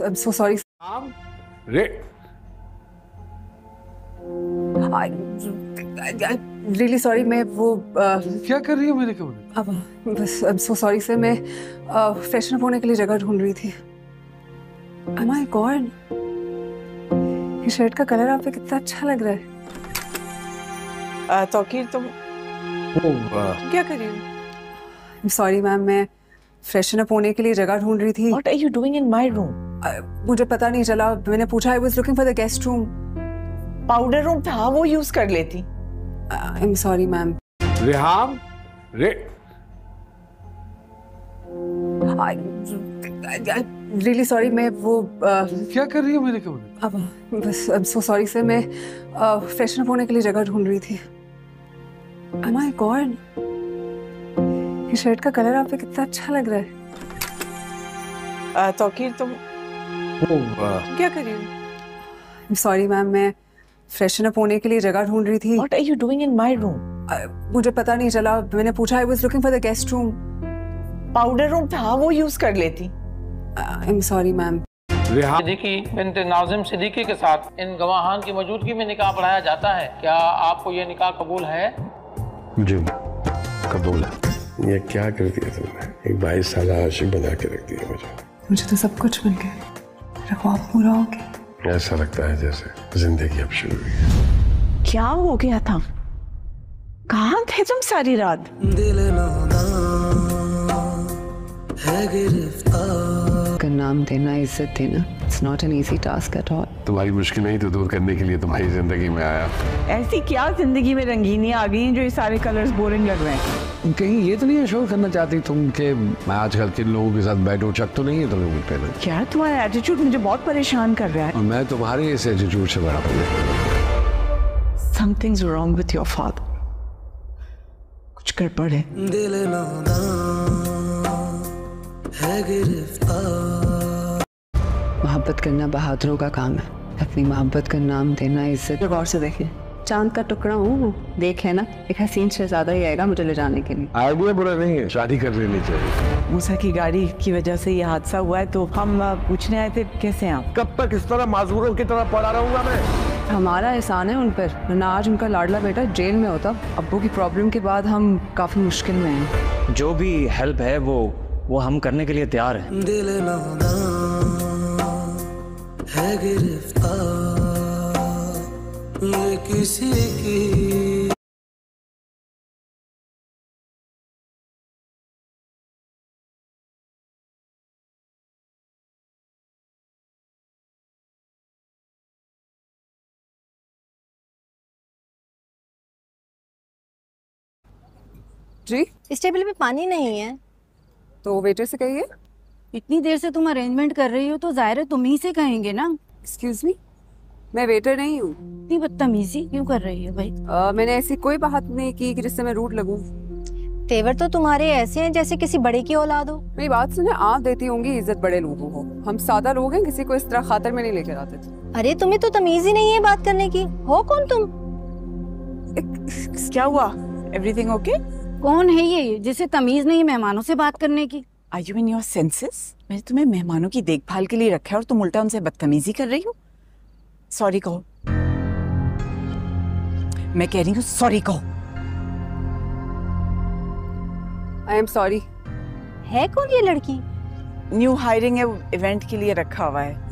बस I am so sorry Ram रे really sorry मैं वो uh, क्या कर रही है मेरे कमरे अब बस I am so sorry sir मैं फ्रेशन अप होने के लिए जगह ढूंढ रही थी। माय गॉड ये शर्ट का कलर आप पे कितना अच्छा लग रहा है। आ, तौकीर तुम ओ, आ, क्या कर रही हो? सॉरी मैम मैं फ्रेशन अप होने के लिए जगह ढूंढ रही थी। What are you doing in my room मुझे पता नहीं चला। मैंने पूछा I was looking for the guest room powder room था वो यूज़ कर लेती। I am sorry ma'am Reham? रे रियली सॉरी मैं वो uh, क्या कर रही है मेरे कमरे अब बस I am so sorry sir मैं फ्रेशन होने के लिए जगह ढूंढ रही थी। माय गॉड ये शर्ट का कलर आप पे कितना अच्छा लग रहा है। आ, तौकीर तुम क्या कर रही हो? सॉरी मैम मैं फ्रेशन अप होने के लिए जगह ढूंढ रही थी। What are you doing in my room मुझे पता नहीं चला। मैंने पूछा I was looking for the guest room powder room था वो यूज़ कर लेती। I am sorry ma'am Siddiqui Binat Nazim Siddiqui के साथ इन गवाहान की मौजूदगी में निकाह पढ़ाया जाता है। क्या आपको ये निकाह कबूल है? जी कबूल है। ये क्या कर दिया तुमने? एक बाईस साल आशिक बना के रख दिया मुझे। मुझे तो सब कुछ मिल गया। मेरा ख्वाब पूरा हो गया। ऐसा लगता है जैसे ज़िंदगी अब शुरू हुई है। क्या हो गया था? कहाँ थे तुम सारी रात? का नाम देना इज़्ज़त देना it's not an easy task at all तुम्हारी मुश्किलें ही तो दूर करने के लिए तुम्हारी ज़िंदगी में आया। ऐसी क्या ज़िंदगी में रंगीनियाँ आ गई जो ये सारे कलर्स बोरिंग लग रहे हैं? कहीं ये तो नहीं शोर करना चाहती तुम कि मैं आजकल किन लोगों के साथ बैठो चक तो नहीं है तुम्हें मुझ पे ना यार तुम्हारा एटीट्यूड मुझे बहुत परेशान कर रहा है? और मैं तुम्हारे इस एटीट्यूड से बड़ा पड़े something's wrong with your father कुछ गड़बड़ है। मोहब्बत करना बहादुरों का काम है। अपनी मोहब्बत का नाम देना इज़्ज़त। गौर से देखिए। चाँद का टुकड़ा हूँ देख है ना? एक हसीन शहजादा ही आएगा मुझे ले जाने के लिए। आइडिया बुरा नहीं है शादी कर लेनी चाहिए। मूसा की गाड़ी की वजह से ये हादसा हुआ है तो हम पूछने आए थे कैसे आप? कब तक इस तरह माजूरों की तरह पड़ा रहूँगा मैं? हमारा एहसान है उन पर। वरना आज उनका लाडला बेटा जेल में होता। अब्बू की प्रॉब्लम के बाद हम काफ़ी मुश्किल में हैं। जो भी हेल्प है वो वो हम करने के लिए तैयार हैं। जी? इस टेबल में पानी नहीं है। तो वेटर से कहिए। इतनी देर से तुम अरेंजमेंट कर रही हो तो ज़ाहिर है तुम ही से कहेंगे ना। एक्सक्यूज मी मैं वेटर नहीं हूँ। इतनी बदतमीजी क्यों कर रही हो भाई? अ, मैंने ऐसी कोई बात नहीं की कि जिससे मैं रूट लगूं। तेवर तो तुम्हारे ऐसे हैं जैसे किसी बड़े की औलाद हो। मेरी बात सुने आप देती होंगी इज़्ज़त बड़े लोगों को। हम सादा लोग हैं किसी को इस तरह खातर में नहीं लेकर आते थे अरे तुम्हें तो तमीज ही नहीं है बात करने की। हो कौन तुम? क्या हुआ? एवरीथिंग ओके कौन है ये जिसे तमीज नहीं मेहमानों से बात करने की? Are you in your senses मैंने तुम्हें मेहमानों की देखभाल के लिए रखा है और तुम उल्टा उनसे बदतमीजी कर रही हो? सॉरी कहो। मैं कह रही हूँ सॉरी कहो। आई एम सॉरी है कौन ये लड़की? न्यू हायरिंग है इवेंट के लिए रखा हुआ है।